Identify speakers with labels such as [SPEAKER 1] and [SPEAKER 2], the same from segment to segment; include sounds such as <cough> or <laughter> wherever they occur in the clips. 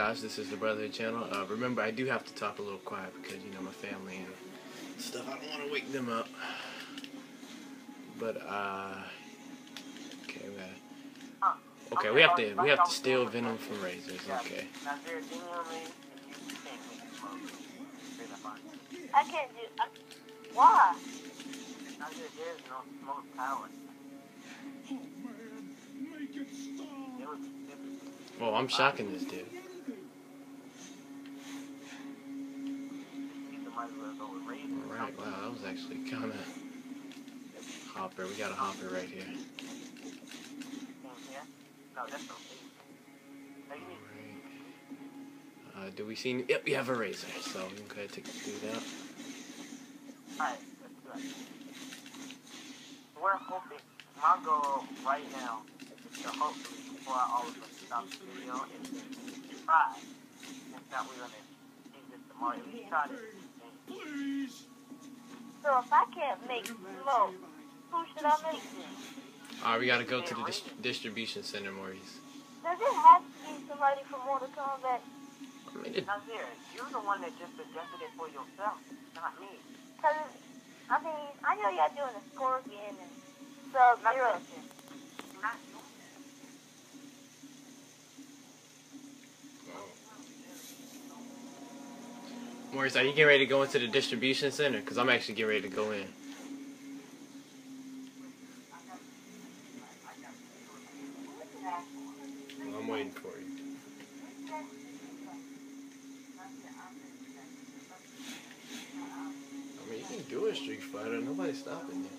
[SPEAKER 1] guys, this is the Brotherhood Channel. Uh, remember, I do have to talk a little quiet because, you know, my family and stuff. I don't want to wake them up. But, uh, okay, man. Okay, we have to we have to steal venom from razors. Okay.
[SPEAKER 2] I can't do. I, why?
[SPEAKER 1] Well, I'm shocking this dude. Alright, wow, that was actually kind of hopper. We got a hopper right here. Alright. Uh, do we see? Yep, we have a razor, so we can go ahead and take do that.
[SPEAKER 3] Alright, let's do it. We're hoping, my goal right now is to hopefully, before all of us stop the video, is to try. If not, we're going to do this tomorrow. At least try this.
[SPEAKER 2] So if I can't make smoke, who should I make then?
[SPEAKER 1] Alright, we gotta go to the dis distribution center, Maurice.
[SPEAKER 2] Does it have to be somebody from Mortal Kombat?
[SPEAKER 1] I mean, it,
[SPEAKER 3] Nazir, you're the one that just suggested it for yourself, not me.
[SPEAKER 2] Cause I mean, I know y'all doing the Scorpion and Sub Zero.
[SPEAKER 3] Not
[SPEAKER 1] Maurice, are you getting ready to go into the distribution center? Because I'm actually getting ready to go in. I'm waiting for you. I mean, you can do a Street Fighter. Nobody's stopping you.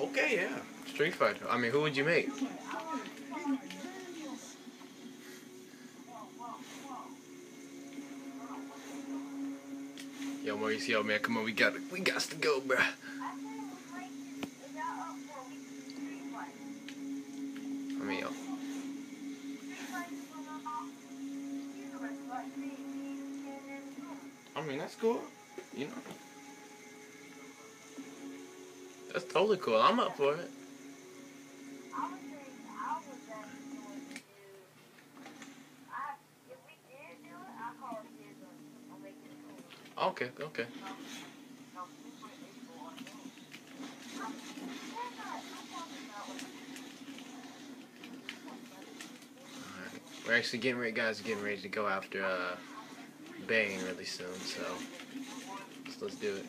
[SPEAKER 1] Okay, yeah. Street Fighter. I mean, who would you make? Yo, Maurice, yo, man, come on, we got we got to go, bruh. I mean, yo, I mean, that's cool. You know, that's totally cool. I'm up for it. Okay, okay. Alright. We're actually getting ready, guys. Getting ready to go after uh, Bane really soon, so let's do it.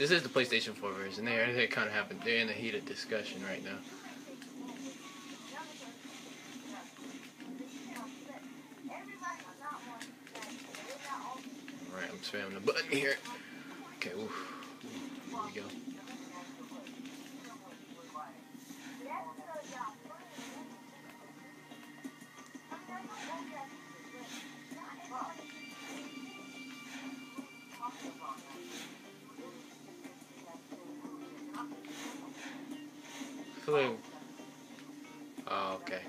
[SPEAKER 1] This is the PlayStation 4 version. They they kind of happen. They're in a heated discussion right now. Alright, I'm spamming the button here. Okay, oof. Here we go. Flu. Oh,
[SPEAKER 4] ah, okay.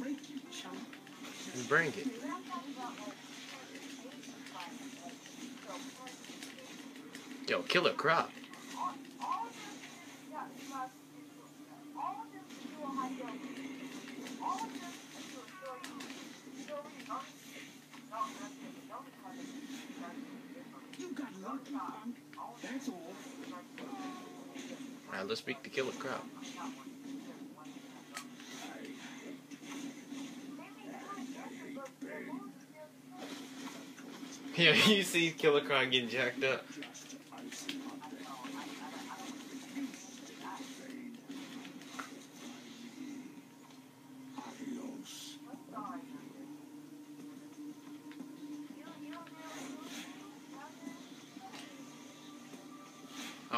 [SPEAKER 4] Break.
[SPEAKER 1] Bring it. Yo, Killer Croc.
[SPEAKER 4] You got lucky, punk. That's all.
[SPEAKER 1] Alright, let's speak the Killer Croc. <laughs> Yeah, you see Killer Croc getting jacked up.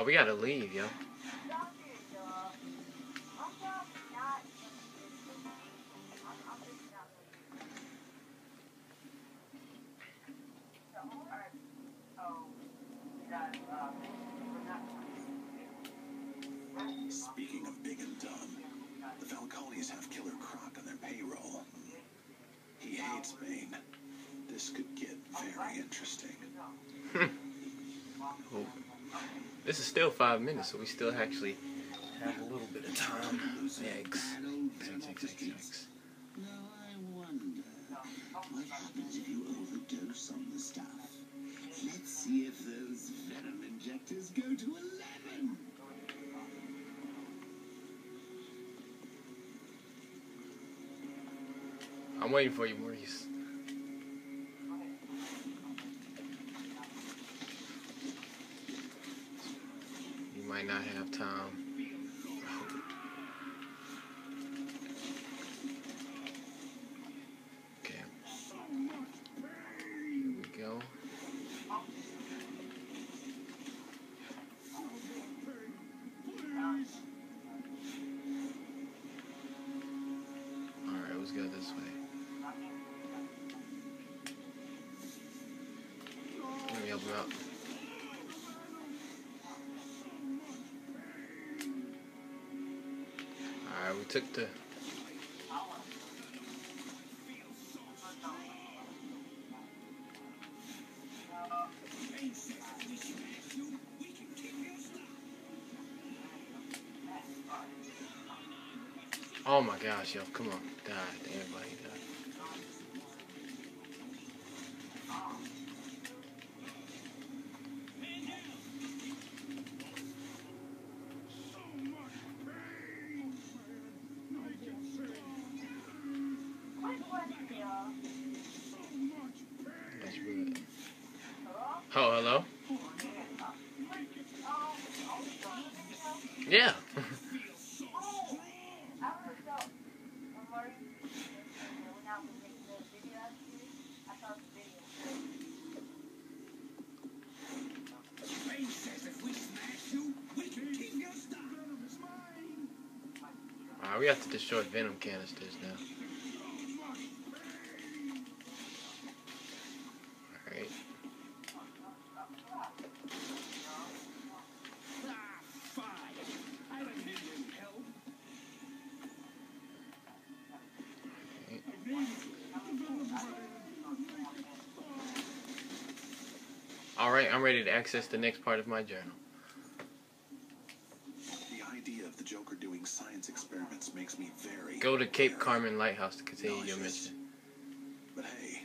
[SPEAKER 1] Oh, we gotta leave, yo.
[SPEAKER 5] This
[SPEAKER 1] is still five minutes, so we still actually have a little bit of time. Yikes. Yikes,
[SPEAKER 4] I wonder, what happens if you overdose on the stuff? Let's see if those venom injectors go to 11.
[SPEAKER 1] I'm waiting for you, Maurice. You might not have time. Okay. Here we go. Alright, let's go this way. Let me help him out. We took the. Oh my gosh, yo, come on. Die, everybody die. Oh, hello? Yeah.
[SPEAKER 4] We
[SPEAKER 1] have to destroy venom canisters now. Alright, I'm ready to access the next part of my journal.
[SPEAKER 5] The idea of the Joker doing science experiments makes me very.
[SPEAKER 1] Go to Cape. Carmine Lighthouse to continue your mission.
[SPEAKER 5] But hey,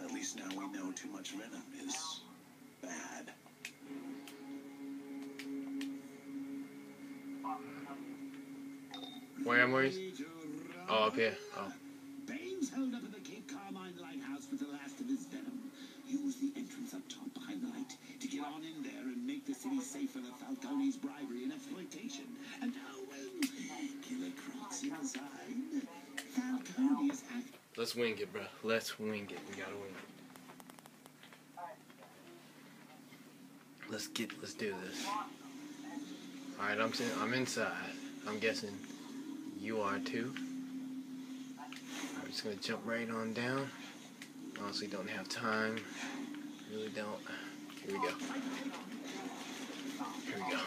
[SPEAKER 5] at least now we know too much venom is bad.
[SPEAKER 1] Where am I? Oh, up here. Oh.
[SPEAKER 4] Bane's held up at the Cape Carmine Lighthouse the last of his venom. Use the entrance up top behind the light to get on in there and make the city safe for the Falcone's bribery and exploitation. And now, when Killer Croc's inside, Falcone's act.
[SPEAKER 1] Let's wing it, bro. Let's wing it. We gotta wing it. Let's get. Let's do this. All right, I'm. I'm inside. I'm guessing you are too. I'm just gonna jump right on down. Honestly, don't have time. Really don't. Here we go. Here we go.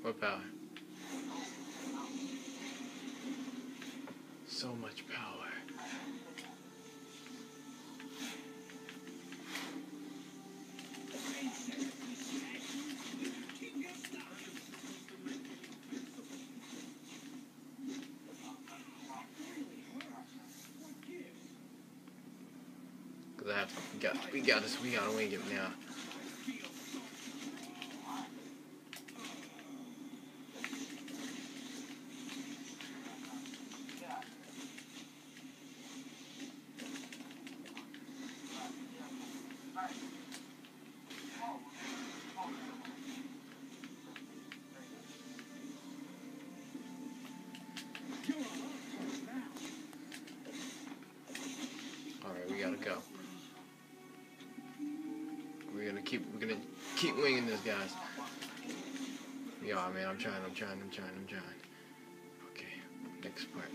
[SPEAKER 1] What power? So much power. To, we got, we got this, we gotta wing it now. Keep winging this guys. Yeah man, I'm trying, I'm trying, I'm trying, I'm trying. Okay, next part.